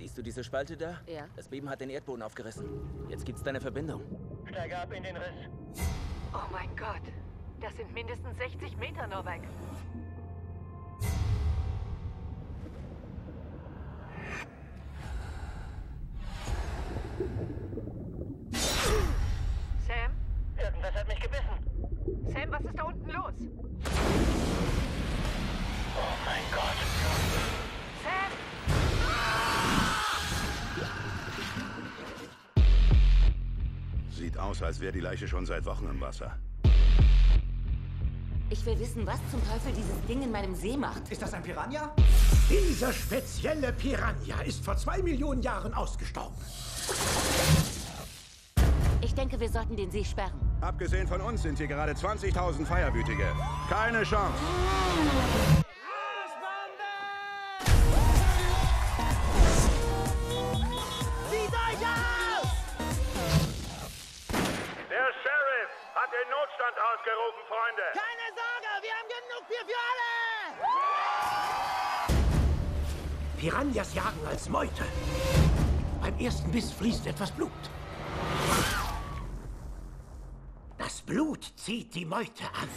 Siehst du diese Spalte da? Ja. Das Beben hat den Erdboden aufgerissen. Jetzt gibt's deine Verbindung. Steige ab in den Riss. Oh mein Gott. Das sind mindestens 60 Meter, Novak. Sam? Irgendwas hat mich gebissen. Sam, was ist da unten los? Oh mein Gott. Aus, als wäre die Leiche schon seit Wochen im Wasser. Ich will wissen, was zum Teufel dieses Ding in meinem See macht. Ist das ein Piranha? Dieser spezielle Piranha ist vor zwei Millionen Jahren ausgestorben. Ich denke, wir sollten den See sperren. Abgesehen von uns sind hier gerade 20.000 Feierwütige. Keine Chance. Notstand ausgerufen, Freunde. Keine Sorge, wir haben genug Bier für alle! Piranhas jagen als Meute. Beim ersten Biss fließt etwas Blut. Das Blut zieht die Meute an.